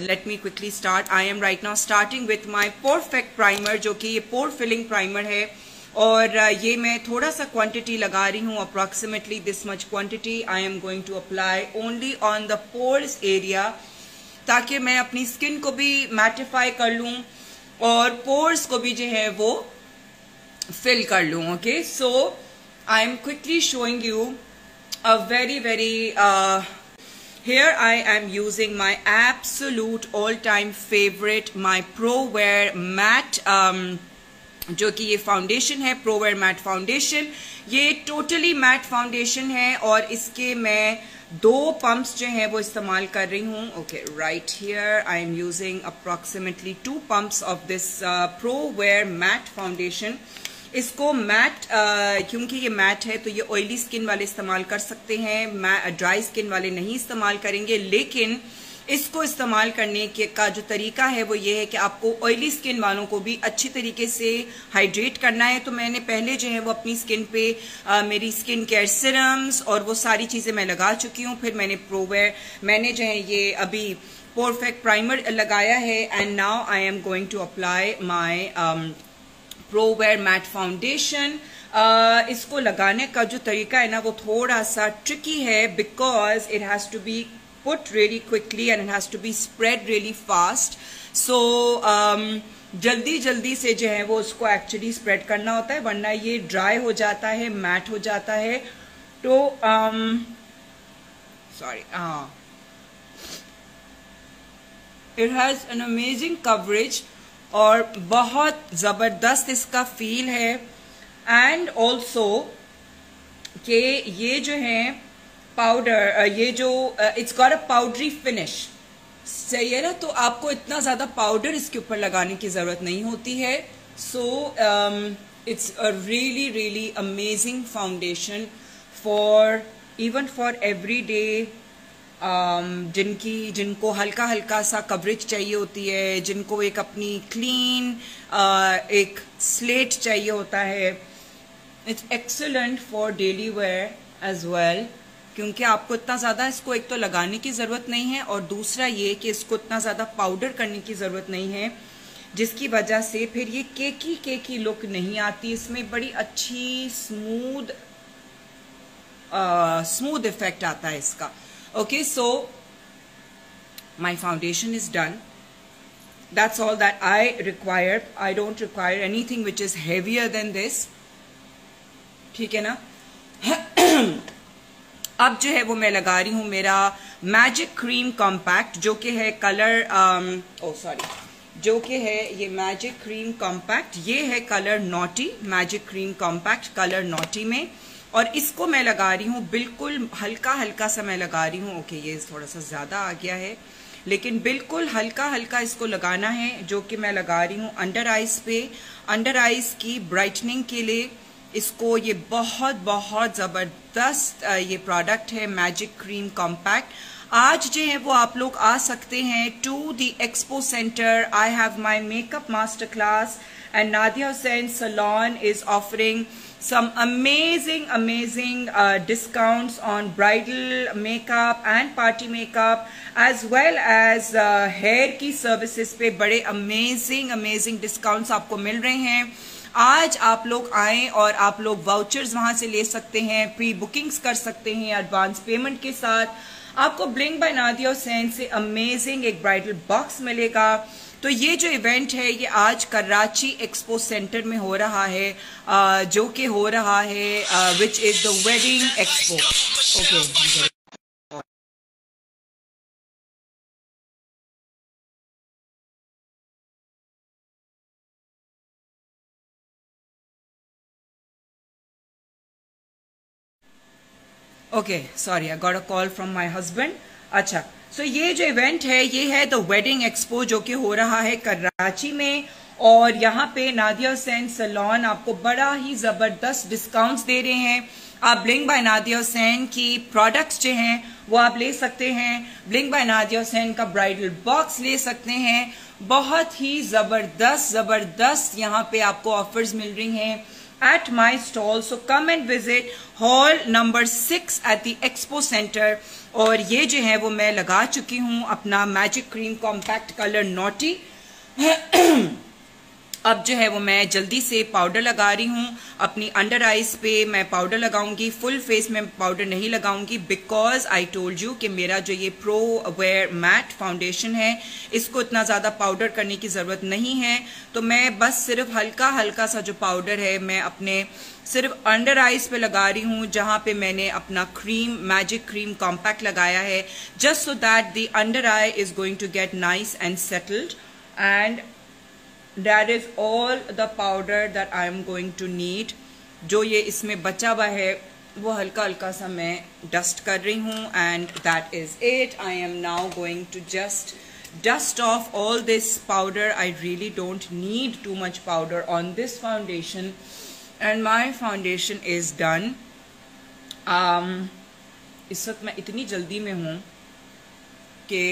let me quickly start I am right now starting with my perfect primer जो कि ये पोर filling primer है। और ये मैं थोड़ा सा क्वांटिटी लगा रही हूँ approximately this much quantity I am going to apply only on the pores area ताकि मैं अपनी स्किन को भी मैटिफाई कर लूँ और पोर्स को भी जो है वो फिल कर लूँ okay so I am quickly showing you a very very here I am using my absolute all-time favorite my ProWear matte um, जो कि ये फाउंडेशन है प्रोवेयर मैट फाउंडेशन ये टोटली मैट फाउंडेशन है और इसके मैं दो पंप्स जो हैं वो इस्तेमाल कर रही हूँ. Okay right here I am using approximately two pumps of this Prowear matte foundation इसको मैट क्योंकि ये मैट है तो ये ऑयली स्किन वाले इस्तेमाल कर सकते हैं ड्राई स्किन वाले नहीं इस्तेमाल करेंगे लेकिन इसको इस्तेमाल करने के का जो तरीका है वो ये है कि आपको ऑयली स्किन वालों को भी अच्छी तरीके से हाइड्रेट करना है। तो मैंने पहले जो है वो अपनी स्किन पे आ, मेरी स्किन केयर सिरम्स और वो सारी चीज़ें मैं लगा चुकी हूँ। फिर मैंने प्रोवेयर मैंने जो है ये अभी परफेक्ट प्राइमर लगाया है and now I am going to apply my Prowear matte foundation इसको लगाने का जो तरीका है ना वो थोड़ा सा ट्रिकी है because it has to be really quickly and it has to be spread really fast. So um, जल्दी जल्दी से जो है वो उसको एक्चुअली स्प्रेड करना होता है वरना ये ड्राई हो जाता है मैट हो जाता है। तो सॉरी हाँ। It has an amazing coverage और बहुत ज़बरदस्त इसका फील है। एंड ऑल्सो कि ये जो है पाउडर ये जो it's got a powdery finish सही है ना? तो आपको इतना ज़्यादा पाउडर इसके ऊपर लगाने की ज़रूरत नहीं होती है। So it's a really really amazing foundation for even for every day जिनकी जिनको हल्का हल्का सा कवरेज चाहिए होती है जिनको एक अपनी क्लीन uh, एक स्लेट चाहिए होता है। It's excellent for daily wear as well क्योंकि आपको इतना ज़्यादा इसको एक तो लगाने की ज़रूरत नहीं है और दूसरा ये कि इसको इतना ज़्यादा पाउडर करने की ज़रूरत नहीं है जिसकी वजह से फिर ये केकी केकी लुक नहीं आती। इसमें बड़ी अच्छी स्मूद स्मूद इफ़ेक्ट आता है इसका। Okay so my foundation is done that's all that I require. I don't require anything which is heavier than this. ठीक है ना अब जो है वो मैं लगा रही हूँ मेरा मैजिक क्रीम कॉम्पैक्ट जो कि है कलर ओ सॉरी जो कि है ये मैजिक क्रीम कॉम्पैक्ट ये है कलर नोटी मैजिक क्रीम कॉम्पैक्ट कलर नोटी में और इसको मैं लगा रही हूँ, बिल्कुल हल्का हल्का सा मैं लगा रही हूँ। ओके, ये थोड़ा सा ज़्यादा आ गया है, लेकिन बिल्कुल हल्का हल्का इसको लगाना है, जो कि मैं लगा रही हूँ अंडर आइज़ पे। अंडर आइज़ की ब्राइटनिंग के लिए इसको ये बहुत बहुत ज़बरदस्त ये प्रोडक्ट है, मैजिक क्रीम कॉम्पैक्ट। आज जो है वो आप लोग आ सकते हैं to the expo centre. I have my makeup master class, and Nadia Hussain salon is offering some amazing amazing uh, discounts on bridal makeup and party makeup as well as uh, hair की services पे बड़े amazing amazing discounts आपको मिल रहे हैं आज आप लोग आए और आप लोग वाउचर्स वहाँ से ले सकते हैं प्री बुकिंग्स कर सकते हैं एडवांस पेमेंट के साथ आपको ब्लिंक बाय नादिया हुसैन से अमेजिंग एक ब्राइडल बॉक्स मिलेगा तो ये जो इवेंट है, ये आज कराची एक्सपो सेंटर में हो रहा है जो कि हो रहा है which is the wedding expo okay okay sorry I got a call from my husband अच्छा सो so ये जो इवेंट है, ये है द वेडिंग एक्सपो जो कि हो रहा है कराची में, और यहाँ पे नादिया हुसैन सलोन आपको बड़ा ही ज़बरदस्त डिस्काउंट्स दे रहे हैं। आप ब्लिंग बाय नादिया हुसैन की प्रोडक्ट्स जो हैं, वो आप ले सकते हैं। ब्लिंग बाय नादिया हुसैन का ब्राइडल बॉक्स ले सकते हैं। बहुत ही ज़बरदस्त ज़बरदस्त यहाँ पे आपको ऑफर्स मिल रही हैं। At my stall. So come and visit hall number 6 at the expo center. और ये जो है वो मैं लगा चुकी हूँ अपना मैजिक क्रीम कॉम्पैक्ट कलर नोटी अब जो है वो मैं जल्दी से पाउडर लगा रही हूँ। अपनी अंडर आइज़ पे मैं पाउडर लगाऊँगी। फुल फेस में पाउडर नहीं लगाऊँगी बिकॉज़ आई टोल्ड यू कि मेरा जो ये प्रो वेयर मैट फाउंडेशन है, इसको इतना ज़्यादा पाउडर करने की ज़रूरत नहीं है। तो मैं बस सिर्फ़ हल्का हल्का सा जो पाउडर है, मैं अपने सिर्फ़ अंडर आइज़ पे लगा रही हूँ, जहाँ पे मैंने अपना क्रीम मैजिक क्रीम कॉम्पैक्ट लगाया है। Just so that the under eye is going to get nice and settled and that is all the powder that I am going to need जो ये इसमें बचा हुआ है, वो हल्का हल्का सा मैं डस्ट कर रही हूँ and that is it I am now going to just dust off all this powder I really don't need too much powder on this foundation and my foundation is done इस वक्त मैं इतनी जल्दी में हूँ कि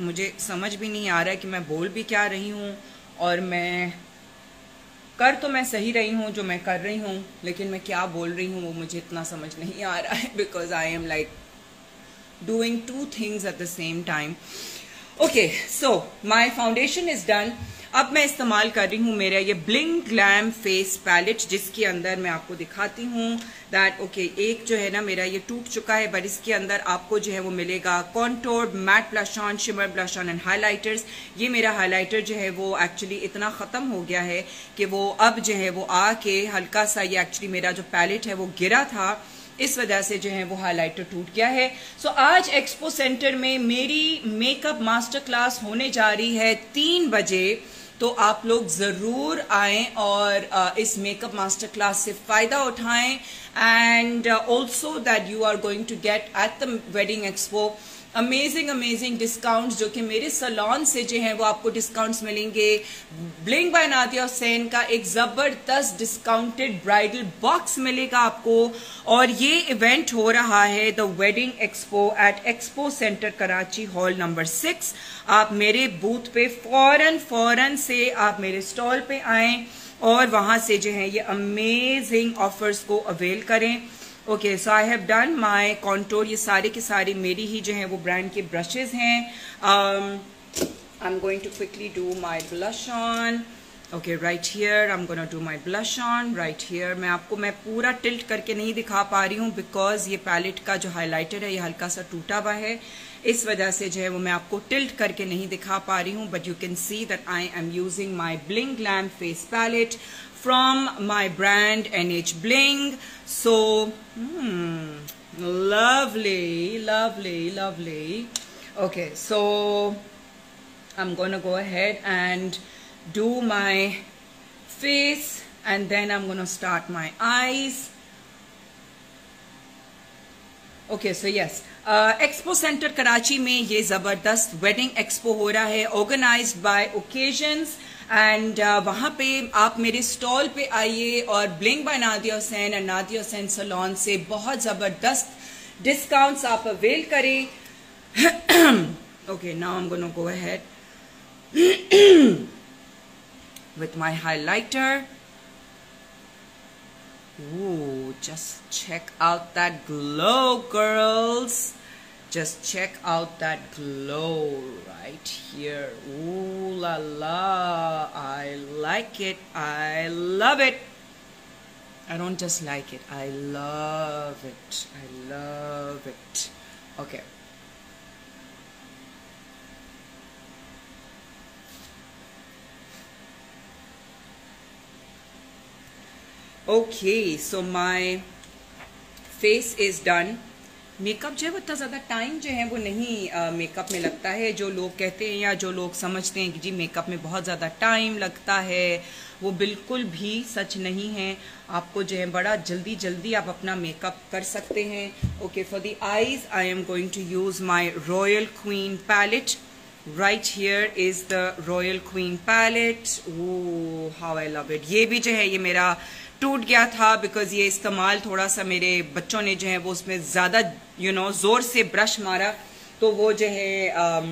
मुझे समझ भी नहीं आ रहा है कि मैं बोल भी क्या रही हूँ। और मैं कर तो मैं सही रही हूँ, जो मैं कर रही हूँ, लेकिन मैं क्या बोल रही हूँ वो मुझे इतना समझ नहीं आ रहा है because I am like doing two things at the same time okay so my foundation is done अब मैं इस्तेमाल कर रही हूँ मेरा ये ब्लिंग ग्लैम फेस पैलेट जिसके अंदर मैं आपको दिखाती हूँ दैट ओके एक जो है ना मेरा ये टूट चुका है बट इसके अंदर आपको जो है वो मिलेगा contour matte blush on shimmer blush on and highlighters ये मेरा हाईलाइटर जो है वो एक्चुअली इतना ख़त्म हो गया है कि वो अब जो है वो आके हल्का सा ये एक्चुअली मेरा जो पैलेट है वो गिरा था। इस वजह से जो है वो हाईलाइटर टूट गया है। सो so, आज एक्सपो सेंटर में मेरी मेकअप मास्टर क्लास होने जा रही है तीन बजे। तो आप लोग ज़रूर आए और इस मेकअप मास्टर क्लास से फ़ायदा उठाएँ। And also that you are going to get at the wedding expo amazing amazing discounts जो कि मेरे सलोन से जो है वो आपको डिस्काउंट्स मिलेंगे। ब्लिंग बाय नादिया हुसैन का एक ज़बरदस्त डिस्काउंटेड ब्राइडल बॉक्स मिलेगा आपको। और ये इवेंट हो रहा है the wedding expo at expo centre Karachi hall number six आप मेरे बूथ पे फ़ौरन फ़ौरन से आप मेरे स्टॉल पे आए और वहाँ से जो है ये अमेजिंग ऑफर्स को अवेल करें। Okay so I have done my contour ये सारे के सारे मेरी ही जो है, वो ब्रांड के ब्रशेज हैं. I am going to quickly do my blush on okay right here I am gonna do my blush on right here मैं आपको, मैं पूरा टिल्ट करके नहीं दिखा पा रही हूँ बिकॉज़ ये पैलेट का जो हाईलाइटर है, ये हल्का सा टूटा हुआ है. इस वजह से जो है, वो मैं आपको टिल्ट करके नहीं दिखा पा रही हूँ but you can see that I am using my bling lamp face palette from my brand NH Bling. So, hmm, lovely, lovely, lovely. Okay, so I'm gonna go ahead and do my face and then I'm gonna start my eyes. Okay, so yes expo centre Karachi में ये ज़बरदस्त wedding expo हो रहा है organised by occasions and uh, वहाँ पे आप मेरे स्टॉल पे आइए और bling by Nadia Hussain and Nadia Hussain salon से बहुत ज़बरदस्त डिस्काउंट्स आप अवेल करें। Okay now I am gonna go ahead with my highlighter. Ooh, just check out that glow, girls. Just check out that glow right here. Ooh la la. I like it. I love it. I don't just like it. I love it. I love it. Okay. Okay, so my face is done. Makeup जो है वो इतना ज़्यादा time जो है वो नहीं makeup में लगता है। जो लोग कहते हैं या जो लोग समझते हैं कि जी मेकअप में बहुत ज़्यादा टाइम लगता है वो बिल्कुल भी सच नहीं है। आपको जो है बड़ा जल्दी जल्दी आप अपना मेकअप कर सकते हैं। Okay for the eyes I am going to use my royal queen palette right here is the royal queen palette वो हाउ आई लव इट ये भी जो है ये मेरा टूट गया था बिकॉज़ ये इस्तेमाल थोड़ा सा मेरे बच्चों ने जो है वो उसमें ज़्यादा यू नो ज़ोर से ब्रश मारा। तो वो जो है आम,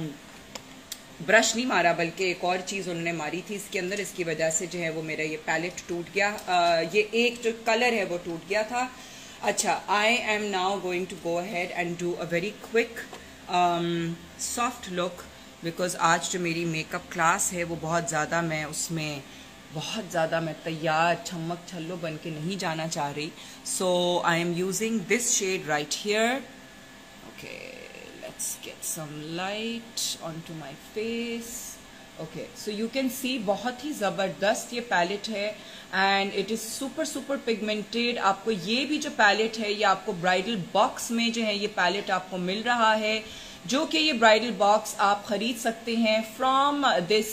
ब्रश नहीं मारा बल्कि एक और चीज़ उन्होंने मारी थी इसके अंदर। इसकी वजह से जो है वो मेरा ये पैलेट टूट गया। आ, ये एक जो कलर है वो टूट गया था। अच्छा I am now going to go ahead and do a very quick soft look because आज जो मेरी मेकअप क्लास है वो बहुत ज़्यादा मैं उसमें बहुत ज़्यादा मैं तैयार छमक छल्लो बन के नहीं जाना चाह रही। So I am using this shade right here okay let's get some light on to my face okay so you can see बहुत ही ज़बरदस्त ये पैलेट है and it is super super pigmented आपको ये भी जो पैलेट है, ये आपको ब्राइडल बॉक्स में जो है ये पैलेट आपको मिल रहा है। जो कि ये ब्राइडल बॉक्स आप खरीद सकते हैं from this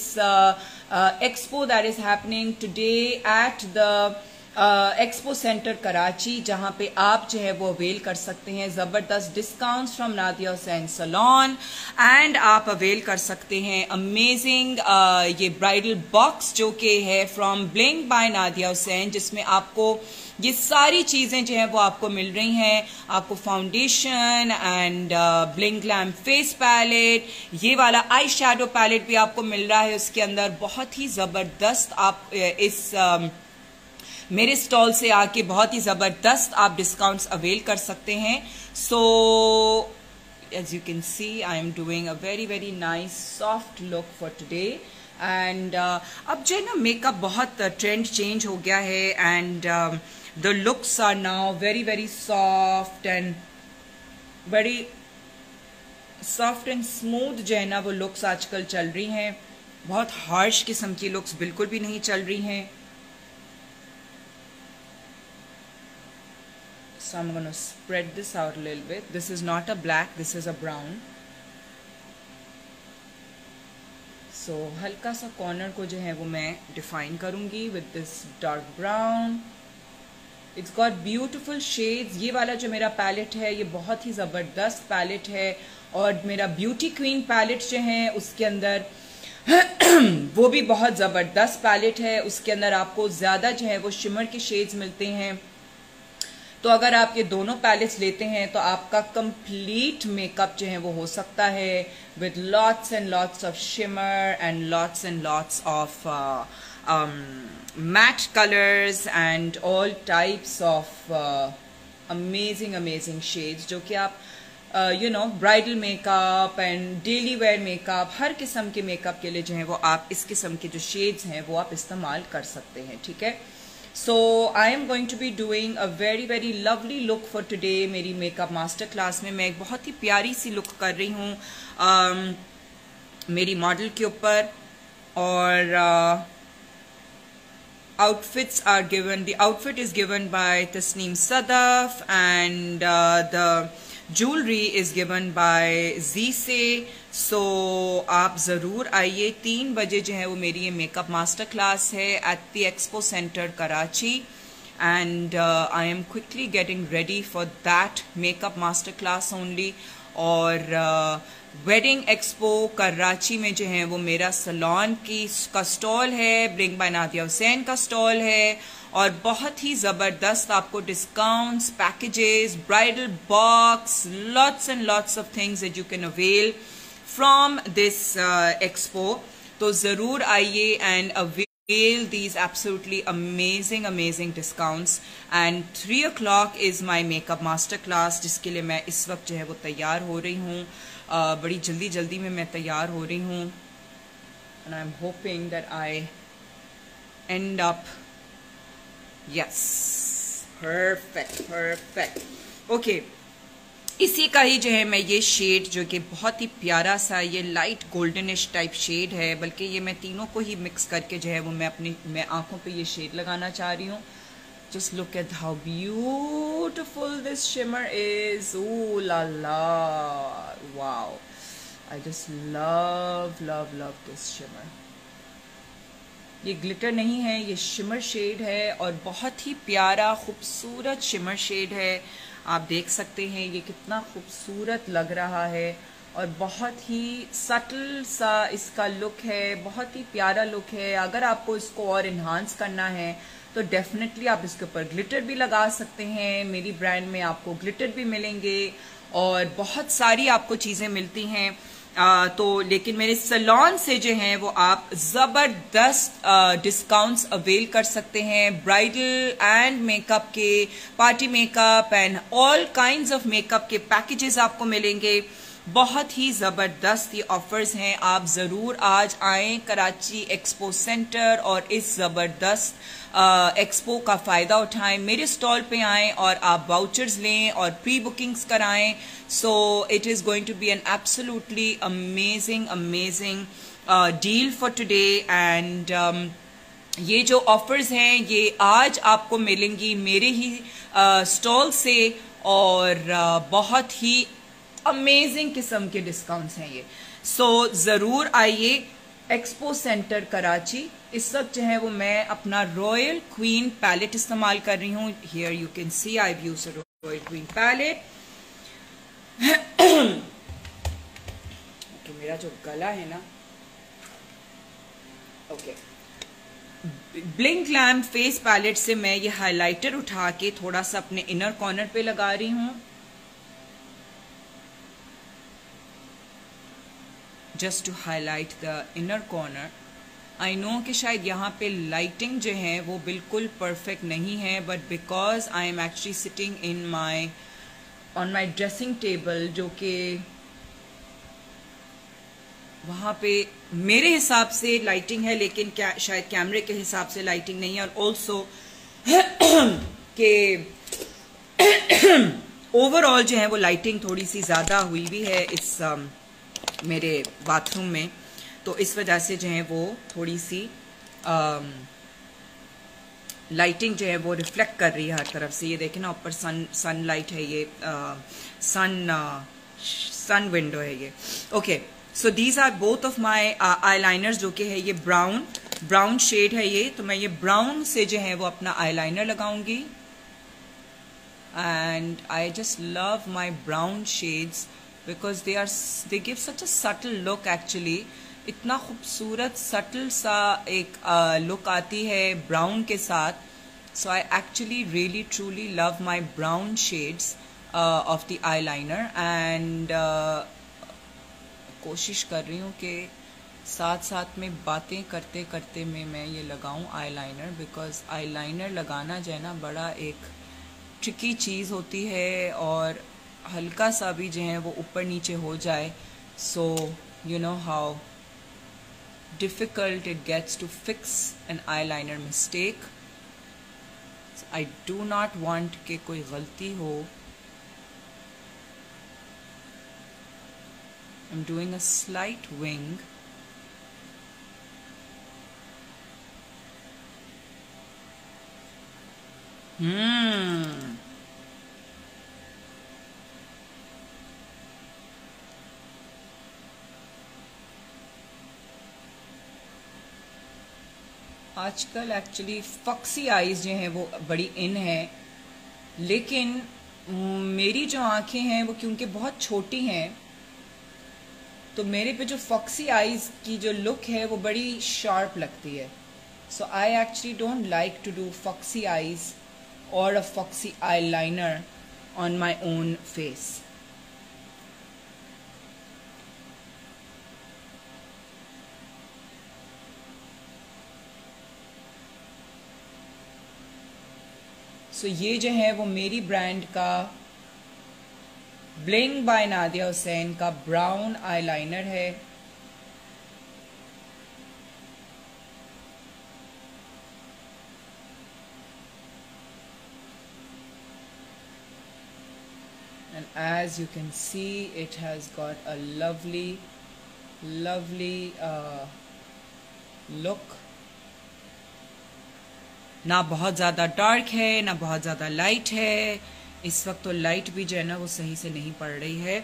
expo that is happening today at the expo centre Karachi जहाँ पे आप जो है वो अवेल कर सकते हैं ज़बरदस्त discounts from Nadia Hussain salon and आप अवेल कर सकते हैं अमेजिंग uh, ये ब्राइडल बॉक्स जो कि है from bling by Nadia Hussain जिसमें आपको ये सारी चीज़ें जो है वो आपको मिल रही हैं। आपको foundation and blink lamp face palette ये वाला आई शेडो पैलेट भी आपको मिल रहा है उसके अंदर। बहुत ही ज़बरदस्त आप इस uh, मेरे स्टॉल से आके बहुत ही ज़बरदस्त आप डिस्काउंट्स अवेल कर सकते हैं। So as you can see I am doing a very very nice soft look for today and अब जो है ना मेकअप बहुत ट्रेंड uh, चेंज हो गया है। And the looks are now very very soft and very soft and smooth जो है ना वो लुक्स आजकल चल रही हैं बहुत हार्श किस्म की लुक्स बिल्कुल भी नहीं चल रही हैं So I'm going spread this out a little bit. This is not a black, this is a brown. So हल्का सा कॉर्नर को जो है वो मैं डिफाइन करूँगी with this dark brown it's got beautiful shades ये वाला जो मेरा पैलेट है, ये बहुत ही ज़बरदस्त पैलेट है। और मेरा ब्यूटी क्वीन पैलेट जो है, उसके अंदर वो भी बहुत ज़बरदस्त पैलेट है। उसके अंदर आपको ज़्यादा जो है, वो शिमर के शेड्स मिलते हैं। तो अगर आप ये दोनों पैलेट्स लेते हैं तो आपका कंप्लीट मेकअप जो है, वो हो सकता है। With lots and lots of shimmer and lots and lots of matte colours and all types of amazing amazing shades जो कि आप you know bridal makeup and daily wear makeup हर किस्म के मेकअप के लिए जो है वो आप इस किस्म के जो शेड्स हैं वो आप इस्तेमाल कर सकते हैं ठीक है? So I am going to be doing a very very lovely look for today मेरी मेकअप मास्टर क्लास में। मैं एक बहुत ही प्यारी सी लुक कर रही हूँ um, मेरी मॉडल के ऊपर और outfits are given the outfit is given by Tasneem Sadaf and the jewellery is given by जी से सो so, आप ज़रूर आइए तीन बजे जो है वो मेरी ये मेकअप मास्टर क्लास है at the expo centre Karachi and I am quickly getting ready for that makeup master class only और वेडिंग एक्सपो कराची में जो है, वो मेरा सलोन की, का स्टॉल है ब्रिंग बाय नादिया हुसैन का स्टॉल है, और बहुत ही ज़बरदस्त आपको discounts packages bridal box lots and lots of things that you can avail from this expo तो ज़रूर आइए and avail these absolutely amazing amazing discounts. And three o'clock is my makeup master class जिसके लिए मैं इस वक्त जो है वो तैयार हो रही हूँ। बड़ी जल्दी जल्दी में मैं तैयार हो रही हूँ। And I'm hoping that I end up yes. Perfect perfect. Okay. इसी का ही जो है मैं ये शेड जो कि बहुत ही प्यारा सा ये लाइट गोल्डनिश टाइप शेड है, बल्कि ये मैं तीनों को ही मिक्स करके जो है वो मैं अपनी, मैं आँखों पे ये शेड लगाना चाह रही हूँ। Just look at how beautiful this shimmer is oh la la wow I just love love love this shimmer ये ग्लिटर नहीं है, ये शिमर शेड है और बहुत ही प्यारा, खूबसूरत शिमर शेड है। आप देख सकते हैं ये कितना खूबसूरत लग रहा है और बहुत ही सटल सा इसका लुक है, बहुत ही प्यारा लुक है। अगर आपको इसको और इन्हांस करना है तो डेफिनेटली आप इसके ऊपर ग्लिटर भी लगा सकते हैं। मेरी ब्रांड में आपको ग्लिटर भी मिलेंगे। और बहुत सारी आपको चीज़ें मिलती हैं। आ, तो लेकिन मेरे सलोन से जो हैं वो आप ज़बरदस्त डिस्काउंट्स अवेल कर सकते हैं। ब्राइडल एंड मेकअप के party makeup and all kinds of makeup के पैकेजेस आपको मिलेंगे। बहुत ही ज़बरदस्त ये ऑफर्स हैं। आप ज़रूर आज आए कराची एक्सपो सेंटर और इस ज़बरदस्त एक्सपो का फ़ायदा उठाएँ। मेरे स्टॉल पे आएँ और आप वाउचर्स लें और प्री बुकिंग्स कराएँ so it is going to be an absolutely amazing amazing deal for today and ये जो ऑफर्स हैं ये आज आपको मिलेंगी मेरे ही स्टॉल uh, से और uh, बहुत ही अमेजिंग किस्म के डिस्काउंट्स हैं ये। सो so, ज़रूर आइए एक्सपो सेंटर कराची। इस वक्त जो है वो मैं अपना रॉयल क्वीन पैलेट इस्तेमाल कर रही हूँ। Here you can see I use royal queen palette okay मेरा जो गला है ना okay blink lamp face palette से मैं ये हाइलाइटर उठा के थोड़ा सा अपने इनर कॉर्नर पे लगा रही हूँ। Just to highlight the inner corner I know कि शायद यहाँ पे लाइटिंग जो है वो बिल्कुल परफेक्ट नहीं है but because I am actually sitting in my on my dressing table जो कि वहाँ पे मेरे हिसाब से लाइटिंग है लेकिन क्या शायद कैमरे के हिसाब से लाइटिंग नहीं है और ऑल्सो के ओवरऑल जो है वो लाइटिंग थोड़ी सी ज़्यादा हुई भी है इस um, मेरे बाथरूम में तो इस वजह से जो है वो थोड़ी सी लाइटिंग जो है वो रिफ्लेक्ट कर रही है हर तरफ़ से। ये देखें ना ऊपर सन सनलाइट है ये आ, सन आ, सन विंडो है ये। Okay so these are both of my eye जो कि है ये ब्राउन ब्राउन शेड है ये। तो मैं ये ब्राउन से जो है वो अपना eyeliner लगाऊँगी। And I just love my brown shades because they are they give such a subtle look actually इतना खूबसूरत सटल सा एक लुक uh, आती है ब्राउन के साथ. So I actually really truly love my brown shades of the eyeliner and कोशिश कर रही हूँ कि साथ साथ में बातें करते करते में मैं ये लगाऊँ eyeliner because eyeliner लगाना जो है ना बड़ा एक ट्रिकी चीज़ होती है और हल्का सा भी जो है वो ऊपर नीचे हो जाए so you know how difficult it gets to fix an eyeliner mistake I do not want कि कोई गलती हो। I'm doing a slight wing. Hmm. आजकल एक्चुअली फक्सी आईज जो हैं वो बड़ी इन है। लेकिन मेरी जो आँखें हैं वो क्योंकि बहुत छोटी हैं तो मेरे पे जो फॉक्सी आईज की जो लुक है वो बड़ी शार्प लगती है। So I actually don't like to do foxy eyes और a foxy eyeliner on my own face so ये जो है वो मेरी ब्रांड का ब्लिंग बाय नादिया हुसैन का ब्राउन आईलाइनर है and as you can see it has got a lovely lovely uh, look ना बहुत ज़्यादा डार्क है, ना बहुत ज़्यादा लाइट है। इस वक्त तो लाइट भी जो है ना, वो सही से नहीं पड़ रही है।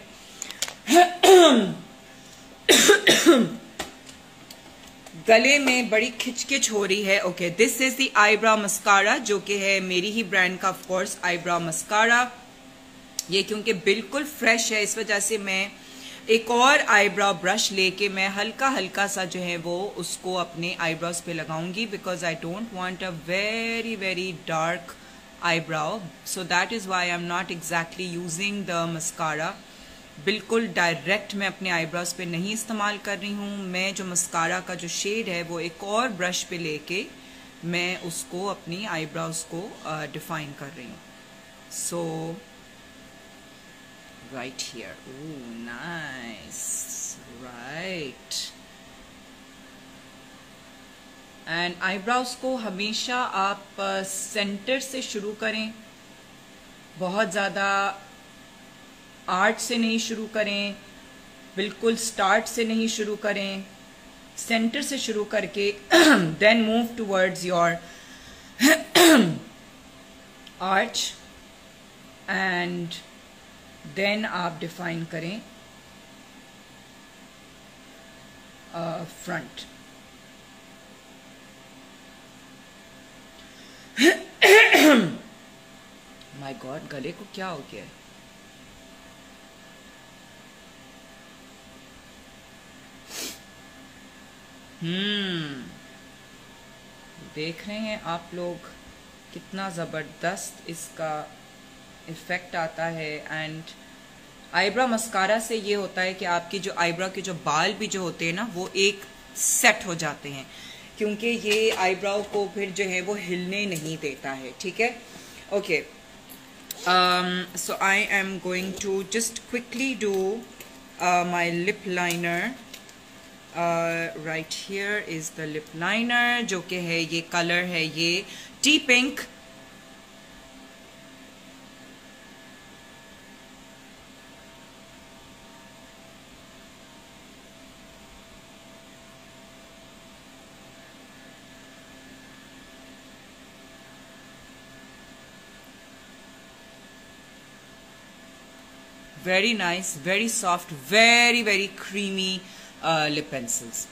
गले में बड़ी खिचकिच हो रही है। Okay this is the eyebrow mascara जो कि है मेरी ही ब्रांड का ऑफ़ कोर्स आईब्रा मस्कारा ये क्योंकि बिल्कुल फ्रेश है, इस वजह से मैं एक और आईब्रो ब्रश लेके मैं हल्का हल्का सा जो है वो उसको अपने आईब्रोज पे लगाऊँगी because I don't want a very very dark eyebrow so that is why I am not exactly using the mascara बिल्कुल डायरेक्ट मैं अपने आईब्रोज पे नहीं इस्तेमाल कर रही हूँ। मैं जो मस्कारा का जो शेड है वो एक और ब्रश पे लेके मैं उसको अपनी आईब्रोज को डिफाइन uh, कर रही हूँ। So right here nice right and eyebrows को हमेशा आप सेंटर से शुरू करें। बहुत ज़्यादा आर्ट से नहीं शुरू करें। बिल्कुल स्टार्ट से नहीं शुरू करें। सेंटर से शुरू करके then move towards your arch and then आप डिफाइन करें फ्रंट माय गॉड गले को क्या हो गया? है हम्म देख रहे हैं आप लोग कितना ज़बरदस्त इसका इफ़ेक्ट आता है एंड आईब्रा मस्कारा से ये होता है कि आपकी जो आईब्रो के जो बाल भी जो होते हैं ना, वो एक सेट हो जाते हैं। क्योंकि ये आईब्रो को फिर जो है वो हिलने नहीं देता है, ठीक है? Okay so I am going to just quickly do my lip liner right here is the lip liner जो कि है, ये कलर है ये tea pink very nice very soft very very creamy uh, lip pencils.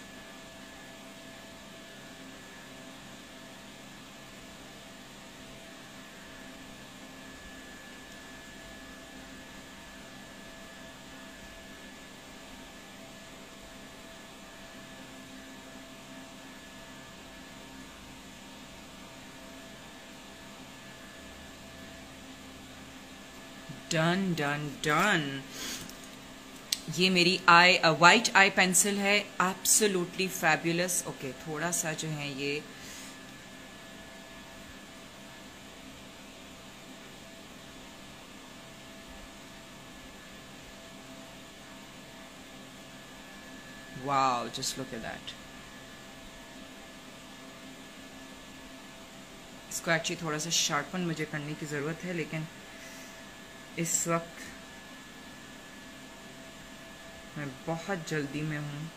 Done, done done ये मेरी eye white eye pencil है. Absolutely fabulous okay थोड़ा सा जो है ये wow just look at that इसको एक्चुअली थोड़ा सा शार्पन मुझे करने की ज़रूरत है लेकिन इस वक्त मैं बहुत जल्दी में हूँ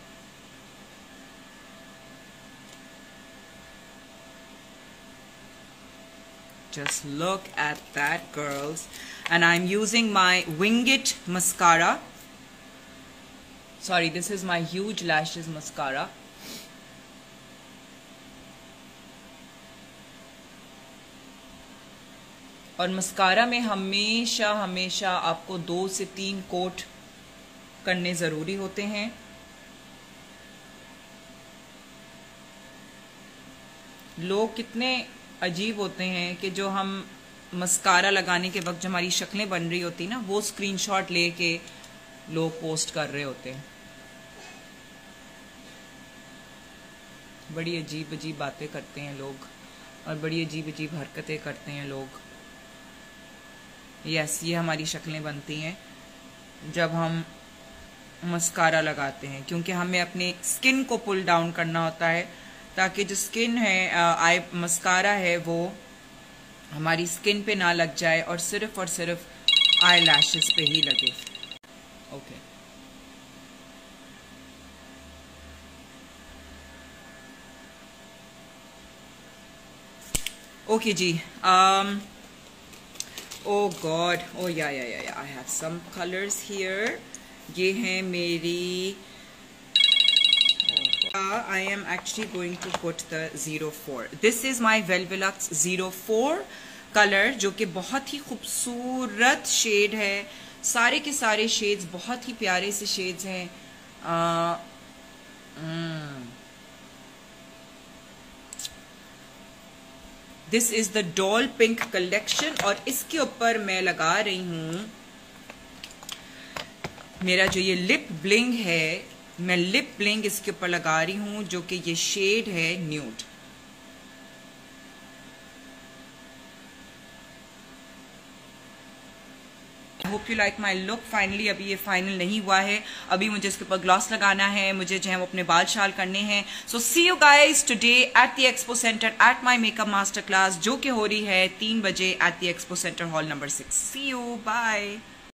just look at that girls and I'm using my Wingit mascara sorry this is my huge lashes mascara और मस्कारा में हमेशा हमेशा आपको दो से तीन कोट करने ज़रूरी होते हैं। लोग कितने अजीब होते हैं कि जो हम मस्कारा लगाने के वक्त जो हमारी शक्लें बन रही होती ना, वो स्क्रीनशॉट लेके लोग पोस्ट कर रहे होते हैं। बड़ी अजीब अजीब बातें करते हैं लोग और बड़ी अजीब अजीब हरकतें करते हैं लोग। यस, ये हमारी शक्लें बनती हैं जब हम मस्कारा लगाते हैं, क्योंकि हमें अपने स्किन को पुल डाउन करना होता है, ताकि जो स्किन है आई मस्कारा है, वो हमारी स्किन पे ना लग जाए और सिर्फ़ और सिर्फ़ आई लैशेस पे ही लगे। ओके ओके जी ओ god oh yeah yeah yeah I have some colours here ये है मेरी I am actually going to put the 04 this is my Velvelux 04 colour जो कि बहुत ही खूबसूरत शेड है। सारे के सारे शेड्स बहुत ही प्यारे से शेड्स हैं। This is the doll pink collection और इसके ऊपर मैं लगा रही हूँ। मेरा जो ये लिप ब्लिंग है, मैं लिप ब्लिंग इसके ऊपर लगा रही हूँ, जो कि ये शेड है nude hope you like my look finally अभी ये फाइनल नहीं हुआ है। अभी मुझे इसके ऊपर ग्लॉस लगाना है। मुझे जो है वो अपने बाल शाल करने हैं। So see you guys today at the expo centre at my makeup master class जो कि हो रही है तीन बजे at the expo centre hall number six see you bye